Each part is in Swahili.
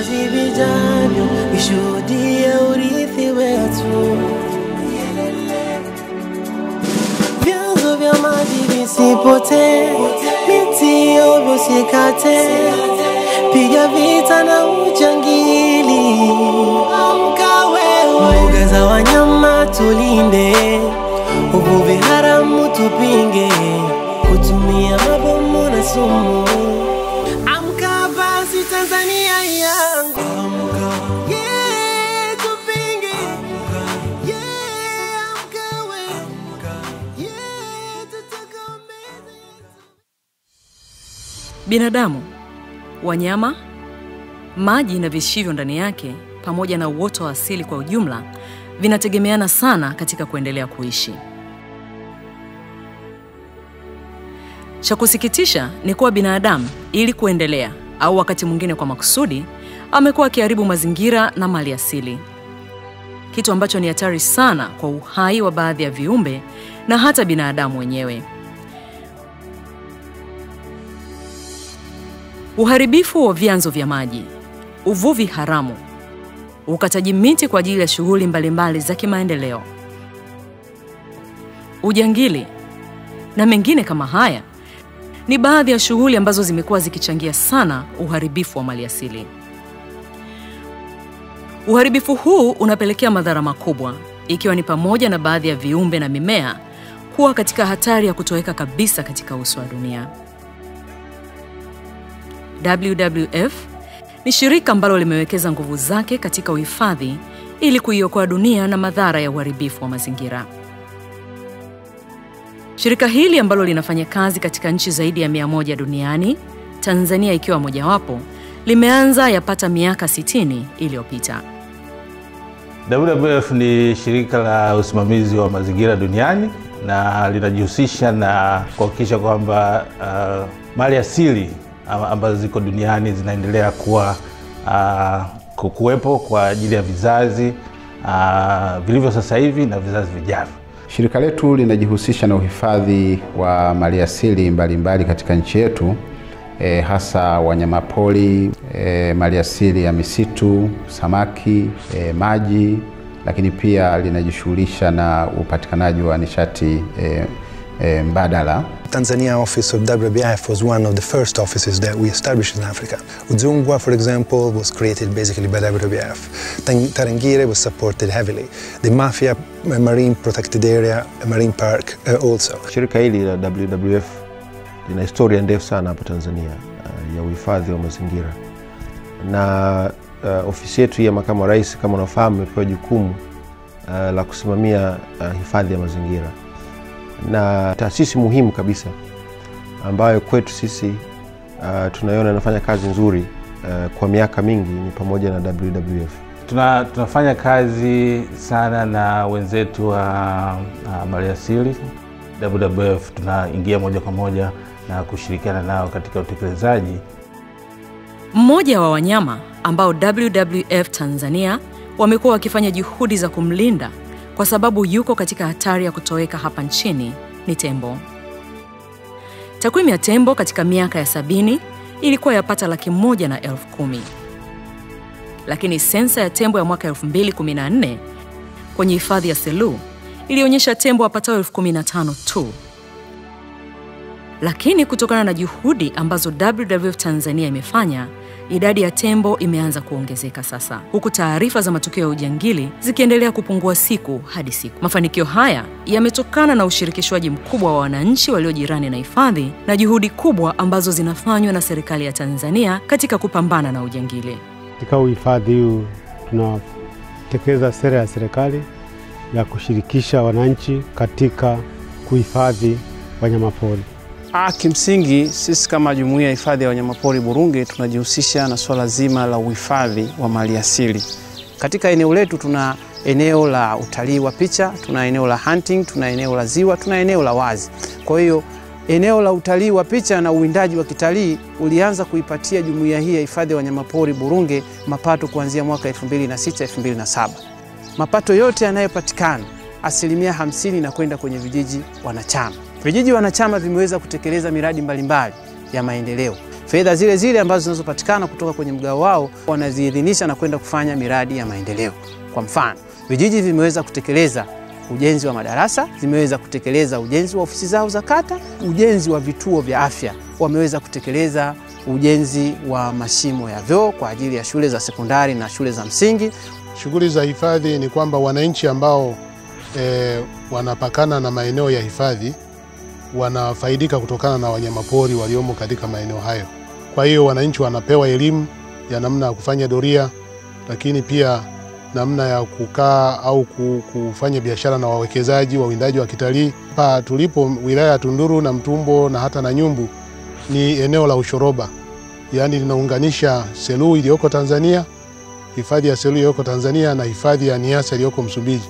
vizazi vijavyo vishuhudie urithi wetu. Vyanzo vya maji visipotee, miti ovyo sikate, piga vita na ujangili. Amka wewe, mbuga za wanyama tulinde, uvuvi haramu tupinge, kutumia mabomu na sumu. Binadamu, wanyama, maji na vishivyo ndani yake, pamoja na uoto wa asili kwa ujumla, vinategemeana sana katika kuendelea kuishi. Cha kusikitisha ni kuwa binadamu, ili kuendelea au wakati mwingine kwa makusudi, amekuwa akiharibu mazingira na mali asili, kitu ambacho ni hatari sana kwa uhai wa baadhi ya viumbe na hata binadamu wenyewe. Uharibifu wa vyanzo vya maji, uvuvi haramu, ukataji miti kwa ajili ya shughuli mbalimbali za kimaendeleo, ujangili na mengine kama haya ni baadhi ya shughuli ambazo zimekuwa zikichangia sana uharibifu wa maliasili. Uharibifu huu unapelekea madhara makubwa, ikiwa ni pamoja na baadhi ya viumbe na mimea kuwa katika hatari ya kutoweka kabisa katika uso wa dunia. WWF ni shirika ambalo limewekeza nguvu zake katika uhifadhi ili kuiokoa dunia na madhara ya uharibifu wa mazingira. Shirika hili ambalo linafanya kazi katika nchi zaidi ya mia moja duniani, Tanzania ikiwa mojawapo, limeanza yapata miaka 60 iliyopita. WWF ni shirika la usimamizi wa mazingira duniani na linajihusisha na kuhakikisha kwamba uh, mali asili ambazo ziko duniani zinaendelea kuwa uh, kuwepo kwa ajili ya vizazi uh, vilivyo sasa hivi na vizazi vijavyo. Shirika letu linajihusisha na uhifadhi wa maliasili mbalimbali katika nchi yetu e, hasa wanyamapori e, maliasili ya misitu, samaki, e, maji, lakini pia linajishughulisha na upatikanaji wa nishati e, mbadala. Tanzania office of WBIF was one of the first offices that we established in Africa. Udzungwa, for example, was created basically by WWF. Tarangire was supported heavily. The Mafia uh, Marine Protected Area, uh, Marine Park uh, also. Shirika hili la WWF lina historia ndefu sana hapa Tanzania uh, ya uhifadhi wa mazingira na uh, ofisi yetu ya makamu wa rais kama unafahamu imepewa jukumu uh, la kusimamia uh, hifadhi ya mazingira na taasisi muhimu kabisa ambayo kwetu sisi uh, tunaiona inafanya kazi nzuri uh, kwa miaka mingi ni pamoja na WWF. Tuna, tunafanya kazi sana na wenzetu wa uh, maliasili WWF, tunaingia moja kwa moja na kushirikiana nao katika utekelezaji Mmoja wa wanyama ambao WWF Tanzania wamekuwa wakifanya juhudi za kumlinda kwa sababu yuko katika hatari ya kutoweka hapa nchini ni tembo. Takwimu ya tembo katika miaka ya sabini ilikuwa yapata laki moja na elfu kumi lakini sensa ya tembo ya mwaka 2014 kwenye hifadhi ya selu ilionyesha tembo wapatao elfu kumi na tano tu. Lakini kutokana na juhudi ambazo WWF Tanzania imefanya, idadi ya tembo imeanza kuongezeka sasa, huku taarifa za matukio ya ujangili zikiendelea kupungua siku hadi siku. Mafanikio haya yametokana na ushirikishwaji mkubwa wa wananchi walio jirani na hifadhi na juhudi kubwa ambazo zinafanywa na serikali ya Tanzania katika kupambana na ujangili. Katika uhifadhi huu tunatekeleza sera ya serikali ya kushirikisha wananchi katika kuhifadhi wanyamapori. Ah, kimsingi sisi kama jumuiya ya hifadhi ya wanyamapori Burunge tunajihusisha na swala zima la uhifadhi wa maliasili. Katika eneo letu tuna eneo la utalii wa picha, tuna eneo la hunting, tuna eneo la ziwa, tuna eneo la wazi. Kwa hiyo eneo la utalii wa picha na uwindaji wa kitalii ulianza kuipatia jumuiya hii ya hifadhi ya wanyamapori Burunge mapato kuanzia mwaka 2006 2007. Mapato yote yanayopatikana asilimia hamsini na kwenda kwenye vijiji wanachama. Vijiji wanachama vimeweza kutekeleza miradi mbalimbali mbali ya maendeleo. Fedha zile zile ambazo zinazopatikana kutoka kwenye mgao wao wanaziidhinisha na kwenda kufanya miradi ya maendeleo. Kwa mfano, vijiji vimeweza kutekeleza ujenzi wa madarasa, zimeweza kutekeleza ujenzi wa ofisi zao za kata, ujenzi wa vituo vya afya, wameweza kutekeleza ujenzi wa mashimo ya vyoo kwa ajili ya shule za sekondari na shule za msingi. Shughuli za hifadhi ni kwamba wananchi ambao e, wanapakana na maeneo ya hifadhi wanafaidika kutokana na wanyamapori waliomo katika maeneo hayo. Kwa hiyo wananchi wanapewa elimu ya namna ya kufanya doria, lakini pia namna ya kukaa au kufanya biashara na wawekezaji, wawindaji wa kitalii. Hapa tulipo wilaya ya Tunduru na Mtumbo na hata na Nyumbu ni eneo la ushoroba, yaani linaunganisha Selous iliyoko Tanzania, hifadhi ya Selous iliyoko Tanzania na hifadhi ya Niasa iliyoko Msumbiji.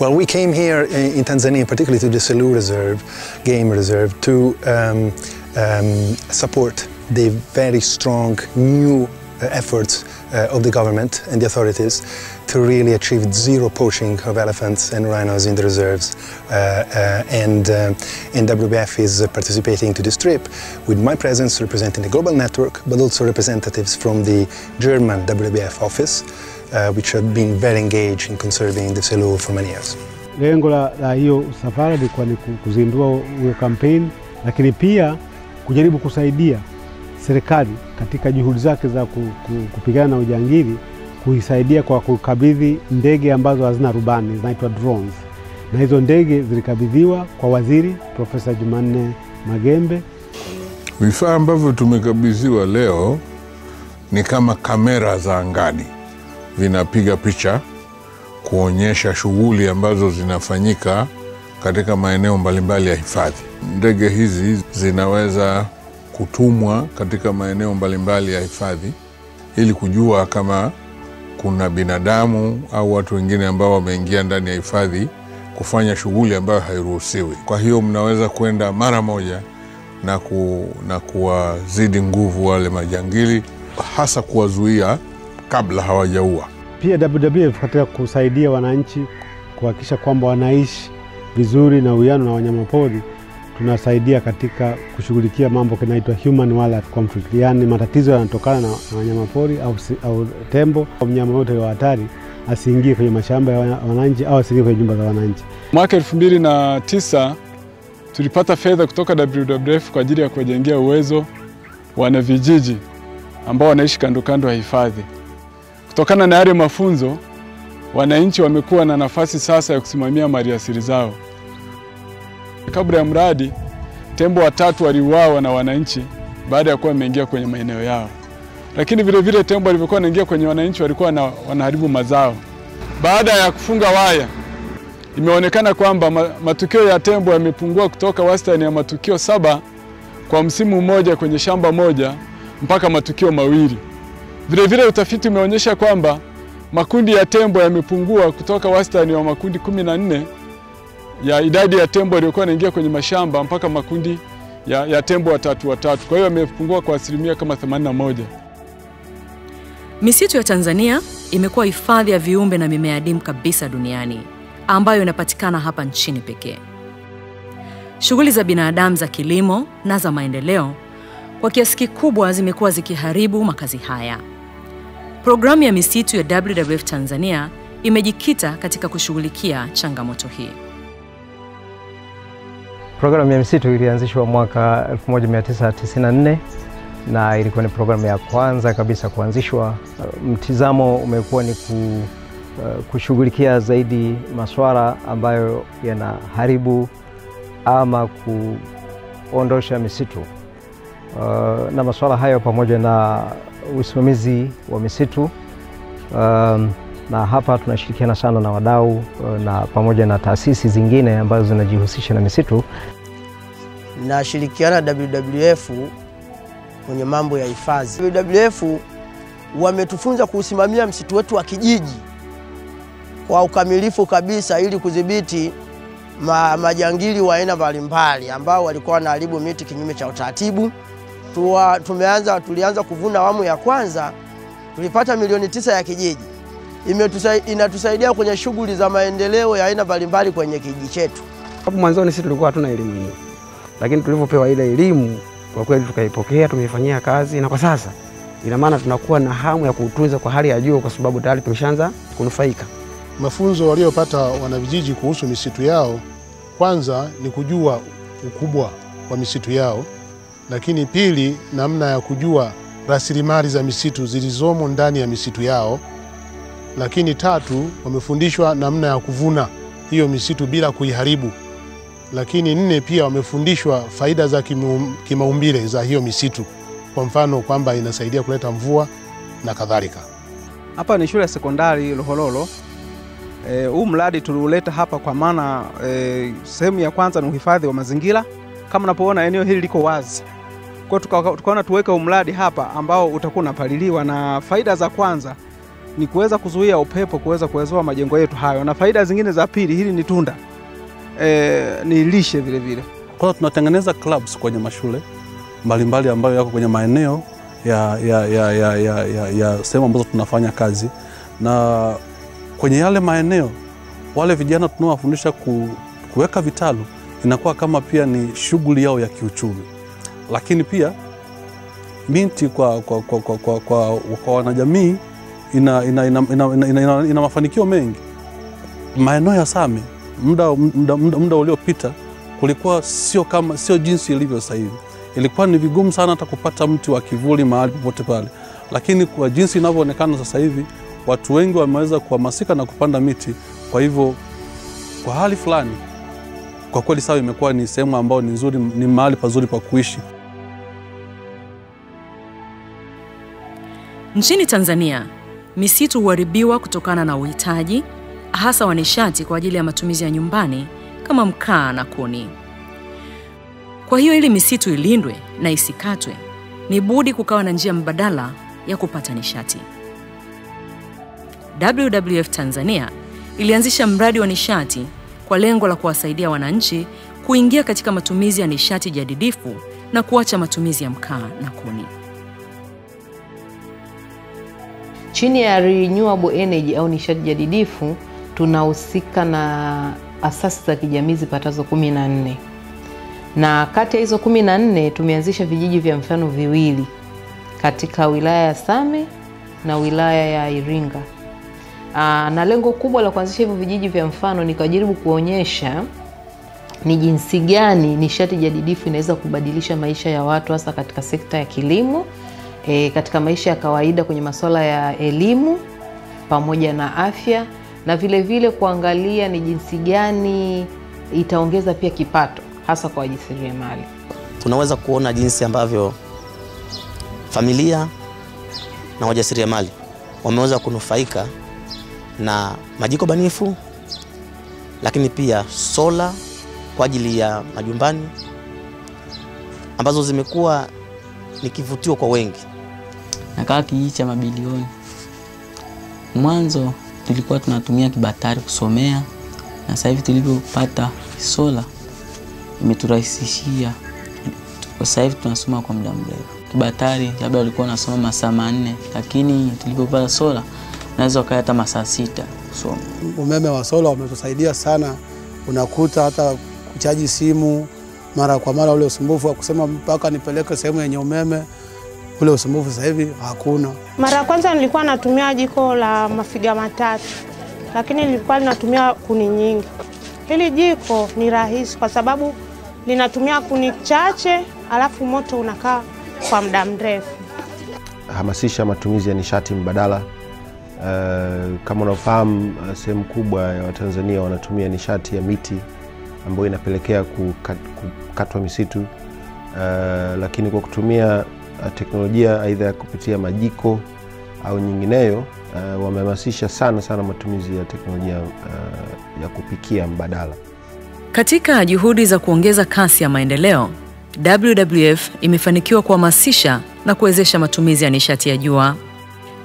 Well, we came here in Tanzania, particularly to the Selous Reserve, Game Reserve, to um, um, support the very strong new uh, efforts uh, of the government and the authorities to really achieve zero poaching of elephants and rhinos in the reserves. Uh, uh, and, and WWF is uh, participating to this trip with my presence representing the global network, but also representatives from the German WWF office, uh, which have been very engaged in conserving the Selous for many years. Lengo la, la hiyo safari ilikuwa ni ku- kuzindua hiyo kampeni, lakini pia kujaribu kusaidia serikali katika juhudi zake za ku, ku, kupigana na ujangili, kuisaidia kwa kukabidhi ndege ambazo hazina rubani zinaitwa drones, na hizo ndege zilikabidhiwa kwa waziri Profesa Jumanne Magembe. Vifaa ambavyo tumekabidhiwa leo ni kama kamera za angani, vinapiga picha kuonyesha shughuli ambazo zinafanyika katika maeneo mbalimbali ya hifadhi. Ndege hizi zinaweza kutumwa katika maeneo mbalimbali ya hifadhi ili kujua kama kuna binadamu au watu wengine ambao wameingia ndani ya hifadhi kufanya shughuli ambayo hairuhusiwi. Kwa hiyo mnaweza kwenda mara moja na, ku, na kuwazidi nguvu wale majangili, hasa kuwazuia kabla hawajaua. Pia WWF katika kusaidia wananchi kuhakikisha kwamba wanaishi vizuri na uwiano na wanyamapori, tunasaidia katika kushughulikia mambo kinaitwa human wildlife conflict, yaani matatizo yanatokana na na wanyamapori au, si- au tembo au mnyama yote wa hatari asiingie kwenye mashamba ya wananchi au asiingie kwenye nyumba za wananchi. Mwaka elfu mbili na tisa tulipata fedha kutoka WWF kwa ajili ya kuwajengea uwezo wanavijiji ambao wanaishi kando kando ya hifadhi. Kutokana na yale mafunzo, wananchi wamekuwa na nafasi sasa ya kusimamia maliasili zao. Kabla ya mradi, tembo watatu waliuawa na wananchi baada ya kuwa wameingia kwenye maeneo yao, lakini vile vile tembo walivyokuwa wanaingia kwenye wananchi walikuwa na, wanaharibu mazao. Baada ya kufunga waya imeonekana kwamba matukio ya tembo yamepungua kutoka wastani ya matukio saba kwa msimu mmoja kwenye shamba moja mpaka matukio mawili. Vile vile utafiti umeonyesha kwamba makundi ya tembo yamepungua kutoka wastani wa makundi kumi na nne ya idadi ya tembo waliokuwa wanaingia kwenye mashamba mpaka makundi ya, ya tembo watatu watatu. Kwa hiyo yamepungua kwa asilimia kama 81. Misitu ya Tanzania imekuwa hifadhi ya viumbe na mimea adimu kabisa duniani ambayo inapatikana hapa nchini pekee. Shughuli za binadamu za kilimo na za maendeleo kwa kiasi kikubwa zimekuwa zikiharibu makazi haya. Programu ya misitu ya WWF Tanzania imejikita katika kushughulikia changamoto hii. Programu ya misitu ilianzishwa mwaka 1994 na ilikuwa ni programu ya kwanza kabisa kuanzishwa. Uh, Mtizamo umekuwa ni ku, uh, kushughulikia zaidi masuala ambayo yanaharibu ama kuondosha misitu. Uh, na masuala hayo pamoja na usimamizi wa misitu um, na hapa tunashirikiana sana na wadau uh, na pamoja na taasisi zingine ambazo zinajihusisha na misitu nashirikiana na WWF kwenye mambo ya hifadhi. WWF wametufunza kuusimamia msitu wetu wa kijiji kwa ukamilifu kabisa ili kudhibiti ma, majangili wa aina mbalimbali ambao walikuwa wanaharibu miti kinyume cha utaratibu. Tuwa, tumeanza, tulianza kuvuna awamu ya kwanza, tulipata milioni tisa ya kijiji. Imetusa, inatusaidia kwenye shughuli za maendeleo ya aina mbalimbali kwenye kijiji chetu. Hapo mwanzoni sisi tulikuwa hatuna elimu hii, lakini tulivyopewa ile elimu Kwa kweli tukaipokea, tumeifanyia kazi na kwa sasa ina maana tunakuwa na hamu ya kuutunza kwa hali ya juu, kwa sababu tayari tumeshaanza kunufaika. Mafunzo waliopata wanavijiji kuhusu misitu yao, kwanza ni kujua ukubwa wa misitu yao, lakini pili, namna ya kujua rasilimali za misitu zilizomo ndani ya misitu yao, lakini tatu, wamefundishwa namna ya kuvuna hiyo misitu bila kuiharibu, lakini nne, pia wamefundishwa faida za kimaumbile za hiyo misitu, kwa mfano kwamba inasaidia kuleta mvua na kadhalika. Hapa ni shule ya sekondari Lohololo. Huu e, mradi tuliuleta hapa kwa maana e, sehemu ya kwanza ni uhifadhi wa mazingira. Kama unapoona eneo hili liko wazi, kwa tukaona tuweke umradi hapa ambao utakuwa unapaliliwa, na faida za kwanza ni kuweza kuzuia upepo kuweza kuwezoa majengo yetu hayo, na faida zingine za pili, hili ni tunda. E, ni lishe vile vile. Kwanza tunatengeneza clubs kwenye mashule mbalimbali ambayo yako kwenye maeneo ya, ya, ya, ya, ya, ya, ya sehemu ambazo tunafanya kazi, na kwenye yale maeneo wale vijana tunaowafundisha ku, kuweka vitalu inakuwa kama pia ni shughuli yao ya kiuchumi, lakini pia binti kwa, kwa, kwa, kwa, kwa, kwa, kwa wanajamii ina, ina, ina, ina, ina, ina, ina, ina mafanikio mengi. Maeneo ya Same muda, muda, muda, muda uliopita kulikuwa sio kama sio jinsi ilivyo sasa hivi. Ilikuwa ni vigumu sana hata kupata mti wa kivuli mahali popote pale, lakini kwa jinsi inavyoonekana sasa hivi watu wengi wameweza kuhamasika na kupanda miti. Kwa hivyo kwa hali fulani, kwa kweli sawa imekuwa ni sehemu ambayo ni nzuri, ni mahali pazuri pa kuishi. Nchini Tanzania, misitu huharibiwa kutokana na uhitaji hasa wa nishati kwa ajili ya matumizi ya nyumbani kama mkaa na kuni. Kwa hiyo ili misitu ilindwe na isikatwe, ni budi kukawa na njia mbadala ya kupata nishati. WWF Tanzania ilianzisha mradi wa nishati kwa lengo la kuwasaidia wananchi kuingia katika matumizi ya nishati jadidifu na kuacha matumizi ya mkaa na kuni. Chini ya renewable energy au nishati jadidifu tunahusika na asasi za kijamii zipatazo kumi na nne na kati ya hizo kumi na nne tumeanzisha vijiji vya mfano viwili katika wilaya ya Same na wilaya ya Iringa. Aa, na lengo kubwa la kuanzisha hivyo vijiji vya mfano ni kujaribu kuonyesha ni jinsi gani nishati jadidifu inaweza kubadilisha maisha ya watu hasa katika sekta ya kilimo, e, katika maisha ya kawaida kwenye masuala ya elimu pamoja na afya na vile vile kuangalia ni jinsi gani itaongeza pia kipato hasa kwa wajasiriamali. tunaweza kuona jinsi ambavyo familia na wajasiriamali wameweza kunufaika na majiko banifu, lakini pia sola kwa ajili ya majumbani ambazo zimekuwa ni kivutio kwa wengi. Nakaa kijiji cha mabilioni. Mwanzo tulikuwa tunatumia kibatari kusomea, na sasa hivi tulivyopata sola imeturahisishia. Sasa hivi tunasoma kwa muda mrefu. Kibatari labda walikuwa unasoma masaa manne, lakini tulivyopata sola unaweza ukaa hata masaa sita kusoma. Umeme wa sola umetusaidia sana, unakuta hata kuchaji simu mara kwa mara, ule usumbufu wa kusema mpaka nipeleke sehemu yenye umeme, ule usumbufu sasa hivi hakuna. Mara ya kwanza nilikuwa natumia jiko la mafiga matatu, lakini nilikuwa linatumia kuni nyingi. Hili jiko ni rahisi kwa sababu linatumia kuni chache, alafu moto unakaa kwa muda mrefu. hamasisha matumizi ya nishati mbadala. Uh, kama unafahamu uh, sehemu kubwa ya Watanzania wanatumia nishati ya miti ambayo inapelekea kukat, kukatwa misitu uh, lakini kwa kutumia teknolojia aidha ya kupitia majiko au nyingineyo uh, wamehamasisha sana sana matumizi ya teknolojia uh, ya kupikia mbadala. Katika juhudi za kuongeza kasi ya maendeleo, WWF imefanikiwa kuhamasisha na kuwezesha matumizi ya nishati ya jua.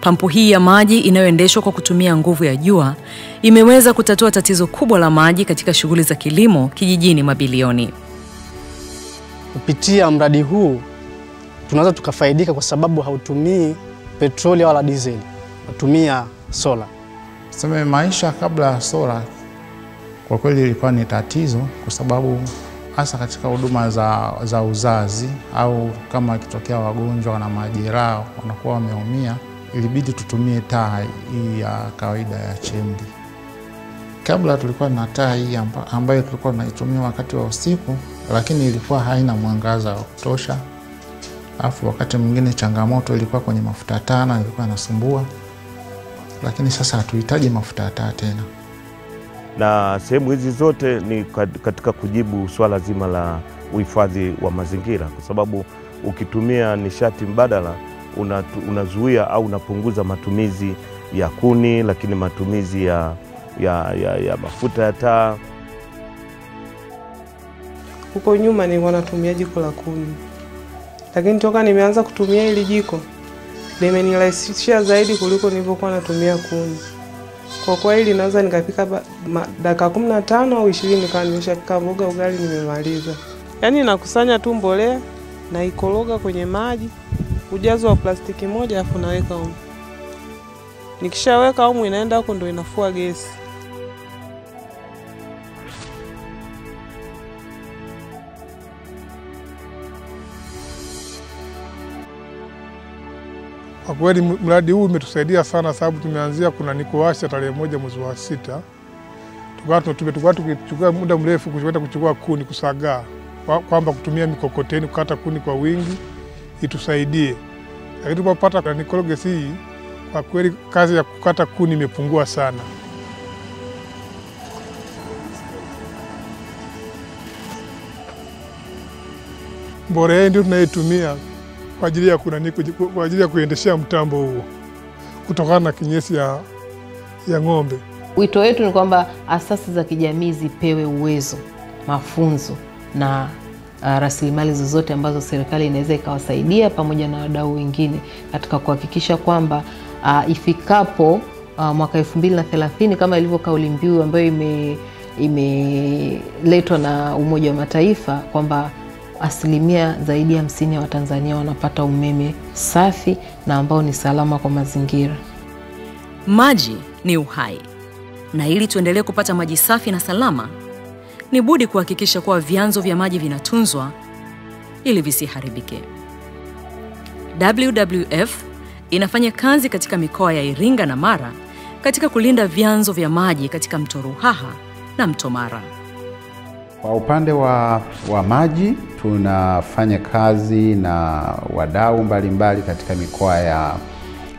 Pampu hii ya maji inayoendeshwa kwa kutumia nguvu ya jua imeweza kutatua tatizo kubwa la maji katika shughuli za kilimo kijijini Mabilioni. Kupitia mradi huu tunaweza tukafaidika kwa sababu hautumii petroli wala dizeli, unatumia sola. Tuseme maisha kabla ya sola kwa kweli ilikuwa ni tatizo, kwa sababu hasa katika huduma za, za uzazi au kama akitokea wagonjwa na majeraha wanakuwa wameumia, ilibidi tutumie taa hii ya kawaida ya chendi. Kabla tulikuwa na taa hii ambayo tulikuwa tunaitumia wakati wa usiku, lakini ilikuwa haina mwangaza wa kutosha. Alafu wakati mwingine changamoto ilikuwa kwenye mafuta taa na ilikuwa nasumbua, lakini sasa hatuhitaji mafuta ya taa tena. na sehemu hizi zote ni katika kujibu swala zima la uhifadhi wa mazingira, kwa sababu ukitumia nishati mbadala unazuia unazuia au unapunguza matumizi ya kuni, lakini matumizi ya, ya, ya, ya mafuta ya taa. Huko nyuma ni natumia jiko la kuni, lakini toka nimeanza kutumia hili jiko limenirahisishia zaidi kuliko nilivyokuwa natumia kuni. Kwa hili naweza nikapika dakika kumi na tano au ishirini nikawa nimeshapika mboga ugali nimemaliza. Yaani nakusanya tu mbolea naikoroga kwenye maji ujazo wa plastiki moja afu naweka humu. Nikishaweka humu inaenda huko ndo inafua gesi. Kwa kweli mradi huu umetusaidia sana, sababu tumeanzia kuna nikuwasha tarehe moja mwezi wa sita, tukawa tukichukua muda mrefu kuenda kuchukua kuni kusagaa, kwamba kutumia mikokoteni kukata kuni kwa wingi itusaidie, lakini tulipopata nikorogesi hii, kwa kweli kazi ya kukata kuni imepungua sana. Mbolea hii ndio tunaitumia kwa ajili ya kunani, kwa ajili ya kuendeshea mtambo huo kutokana na kinyesi ya, ya ng'ombe. Wito wetu ni kwamba asasi za kijamii zipewe uwezo, mafunzo na uh, rasilimali zozote ambazo serikali inaweza ikawasaidia pamoja na wadau wengine katika kuhakikisha kwamba uh, ifikapo uh, mwaka elfu mbili na thelathini kama ilivyo kauli mbiu ambayo ime imeletwa na Umoja wa Mataifa kwamba asilimia zaidi ya hamsini ya Watanzania wanapata umeme safi na ambao ni salama kwa mazingira. Maji ni uhai, na ili tuendelee kupata maji safi na salama, ni budi kuhakikisha kuwa vyanzo vya maji vinatunzwa ili visiharibike. WWF inafanya kazi katika mikoa ya Iringa na Mara katika kulinda vyanzo vya maji katika mto ruhaha na mto Mara. Kwa upande wa, wa maji tunafanya kazi na wadau mbalimbali katika mikoa ya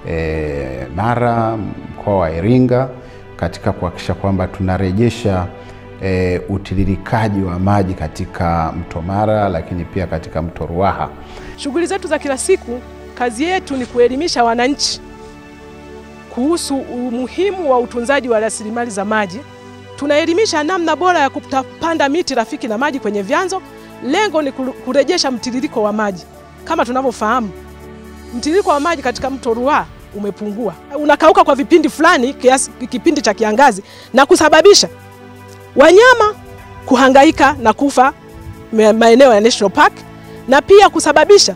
e, Mara, mkoa wa Iringa katika kuhakikisha kwamba tunarejesha e, utiririkaji wa maji katika mto Mara, lakini pia katika mto Ruaha. Shughuli zetu za kila siku, kazi yetu ni kuelimisha wananchi kuhusu umuhimu wa utunzaji wa rasilimali za maji. Tunaelimisha namna bora ya kupanda miti rafiki na maji kwenye vyanzo. Lengo ni kurejesha mtiririko wa maji. Kama tunavyofahamu, mtiririko wa maji katika mto Ruaha umepungua, unakauka kwa vipindi fulani, kiasi kipindi cha kiangazi, na kusababisha wanyama kuhangaika na kufa maeneo ya National Park na pia kusababisha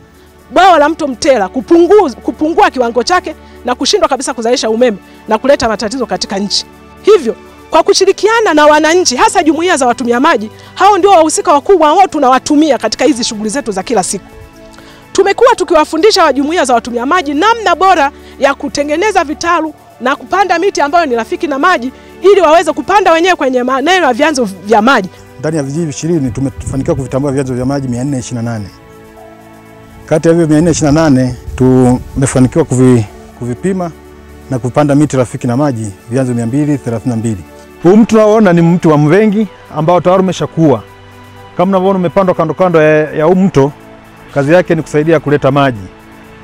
bwawa la mto Mtera kupungua, kupungua kiwango chake na kushindwa kabisa kuzalisha umeme na kuleta matatizo katika nchi. Hivyo kwa kushirikiana na wananchi, hasa jumuiya za watumia maji, hao ndio wahusika wakubwa ambao tunawatumia katika hizi shughuli zetu za kila siku. Tumekuwa tukiwafundisha wa jumuiya za watumia maji namna bora ya kutengeneza vitalu na kupanda miti ambayo ni rafiki na maji ili waweze kupanda wenyewe kwenye maeneo ya vyanzo vya maji. Ndani ya vijiji ishirini tumefanikiwa kuvitambua vyanzo vya maji 428. Kati ya hivyo 428 tumefanikiwa kuvi, kuvipima na kupanda miti rafiki na maji vyanzo 232. Huu mti unaoona ni mti wa mvengi ambao tayari umeshakuwa. Kama unavyoona umepandwa kando kando ya, ya huu mto, kazi yake ni kusaidia kuleta maji,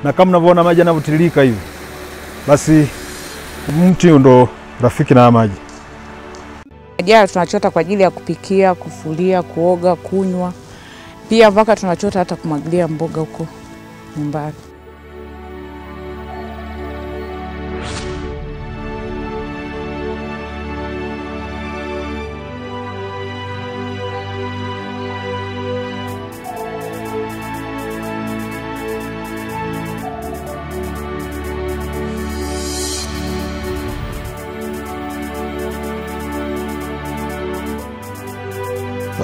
na kama unavyoona maji yanavyotiririka hivi, basi mti ndo rafiki na maji. Jaa tunachota kwa ajili ya kupikia, kufulia, kuoga, kunywa. Pia mpaka tunachota hata kumwagilia mboga huko nyumbani.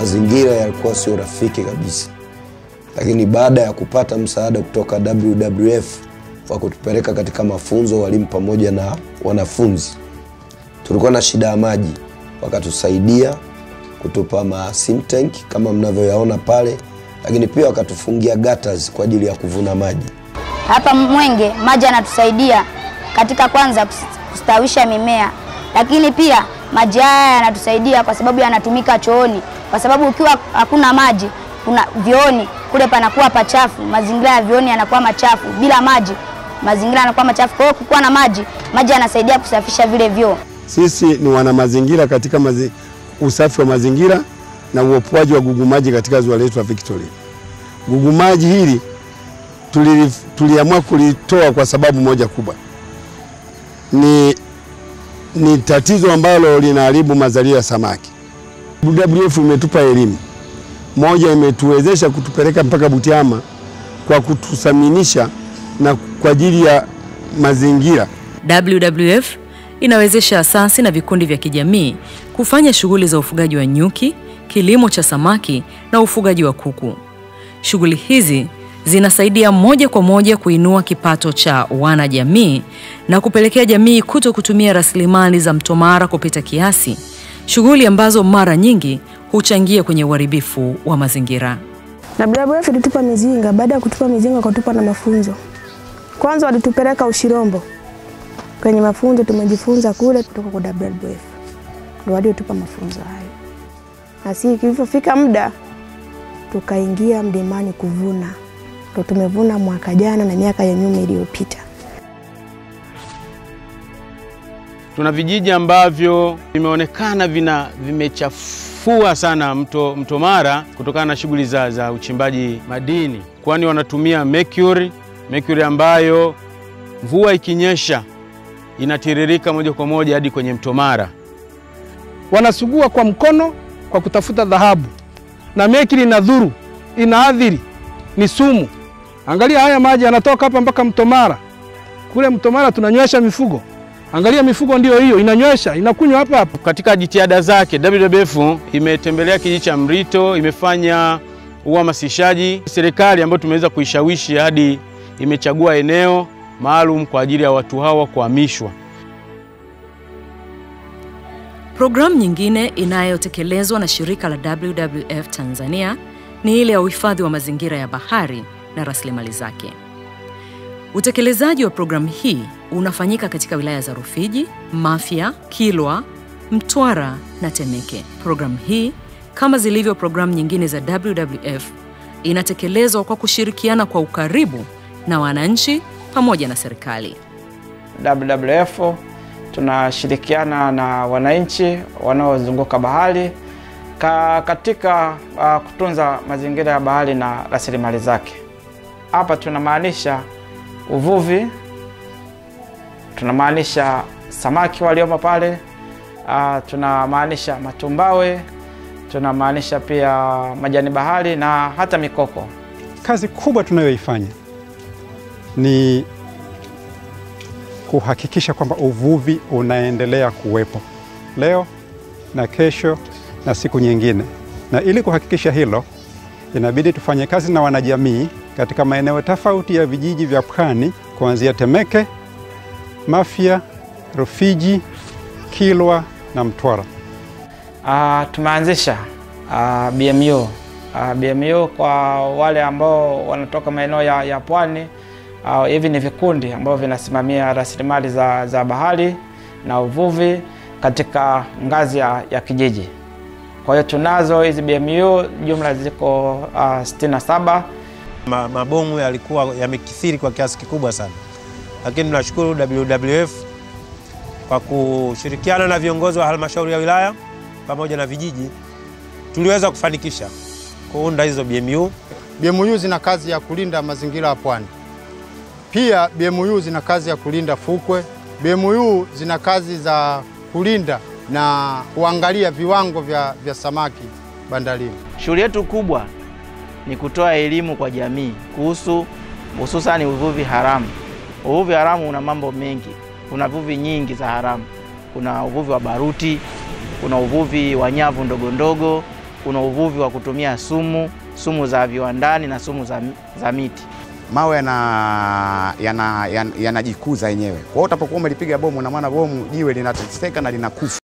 Mazingira yalikuwa sio rafiki kabisa, lakini baada ya kupata msaada kutoka WWF wa kutupeleka katika mafunzo, walimu pamoja na wanafunzi, tulikuwa na shida ya maji, wakatusaidia kutupa ma tank kama mnavyoyaona pale, lakini pia wakatufungia gutters kwa ajili ya kuvuna maji. Hapa Mwenge maji yanatusaidia katika kwanza kustawisha mimea, lakini pia maji haya yanatusaidia kwa sababu yanatumika chooni, kwa sababu ukiwa hakuna maji kuna vioni kule panakuwa pachafu, mazingira ya vioni yanakuwa machafu. Bila maji mazingira yanakuwa machafu. Kwa hiyo kukuwa na maji, maji yanasaidia kusafisha vile vyoo. Sisi ni wana mazingira katika mazi, usafi wa mazingira na uopoaji wa gugu maji katika ziwa letu la Victoria. Gugu maji hili tuliamua kulitoa kwa sababu moja kubwa, ni, ni tatizo ambalo linaharibu mazalia ya samaki. WWF imetupa elimu moja, imetuwezesha kutupeleka mpaka Butiama kwa kutusaminisha na kwa ajili ya mazingira. WWF inawezesha asasi na vikundi vya kijamii kufanya shughuli za ufugaji wa nyuki, kilimo cha samaki na ufugaji wa kuku. Shughuli hizi zinasaidia moja kwa moja kuinua kipato cha wanajamii na kupelekea jamii kuto kutumia rasilimali za mtomara kupita kiasi, shughuli ambazo mara nyingi huchangia kwenye uharibifu wa mazingira. Na WWF ilitupa mizinga. Baada ya kutupa mizinga, wakatupa na mafunzo. Kwanza walitupeleka Ushirombo kwenye mafunzo, tumejifunza kule kutoka kwa WWF, ndio waliotupa mafunzo hayo. Nasi kilivyofika muda tukaingia mlimani kuvuna, ndio tumevuna mwaka jana na miaka ya nyuma iliyopita. Tuna vijiji ambavyo vimeonekana vina vimechafua sana mto, mto Mara kutokana na shughuli za, za uchimbaji madini, kwani wanatumia mercury, mercury ambayo mvua ikinyesha inatiririka moja kwa moja hadi kwenye mto Mara. wanasugua kwa mkono kwa kutafuta dhahabu, na mercury ina dhuru, ina adhiri, ni sumu. Angalia haya maji yanatoka hapa mpaka mto Mara. Kule mto Mara tunanywesha mifugo, angalia mifugo ndio hiyo inanywesha, inakunywa hapa hapa. Katika jitihada zake, WWF imetembelea kijiji cha Mrito, imefanya uhamasishaji. Serikali ambayo tumeweza kuishawishi hadi imechagua eneo maalum kwa ajili ya watu hawa kuhamishwa. Programu nyingine inayotekelezwa na shirika la WWF Tanzania ni ile ya uhifadhi wa mazingira ya bahari na rasilimali zake. Utekelezaji wa programu hii unafanyika katika wilaya za Rufiji, Mafia, Kilwa, Mtwara na Temeke. Programu hii kama zilivyo programu nyingine za WWF inatekelezwa kwa kushirikiana kwa ukaribu na wananchi pamoja na serikali. WWF tunashirikiana na wananchi wanaozunguka bahari ka, katika uh, kutunza mazingira ya bahari na rasilimali zake. Hapa tunamaanisha uvuvi, tunamaanisha samaki waliomo pale, uh, tunamaanisha matumbawe, tunamaanisha pia majani bahari na hata mikoko. Kazi kubwa tunayoifanya ni kuhakikisha kwamba uvuvi unaendelea kuwepo. Leo na kesho na siku nyingine, na ili kuhakikisha hilo, inabidi tufanye kazi na wanajamii katika maeneo tofauti ya vijiji vya pwani kuanzia Temeke, Mafia, Rufiji, Kilwa na Mtwara. Uh, tumeanzisha uh, BMU uh, BMU kwa wale ambao wanatoka maeneo ya, ya pwani uh, hivi ni vikundi ambavyo vinasimamia rasilimali za, za bahari na uvuvi katika ngazi ya, ya kijiji. Kwa hiyo tunazo hizi BMU jumla ziko uh, 67. Ma, mabomu yalikuwa yamekithiri kwa kiasi kikubwa sana, lakini tunashukuru WWF kwa kushirikiana na viongozi wa halmashauri ya wilaya pamoja na vijiji tuliweza kufanikisha kuunda hizo BMU. BMU zina kazi ya kulinda mazingira ya pwani. Pia BMU zina kazi ya kulinda fukwe. BMU zina kazi za kulinda na kuangalia viwango vya, vya samaki bandarini. Shughuli yetu kubwa ni kutoa elimu kwa jamii kuhusu hususani uvuvi haramu. Uvuvi haramu una mambo mengi, kuna vuvi nyingi za haramu. Kuna uvuvi wa baruti, kuna uvuvi wa nyavu ndogo ndogo, kuna uvuvi wa kutumia sumu, sumu za viwandani na sumu za, za miti. mawe yana yanajikuza yana, yana yenyewe. Kwa hiyo utapokuwa umelipiga bomu, na maana bomu jiwe linateseka na linakufa.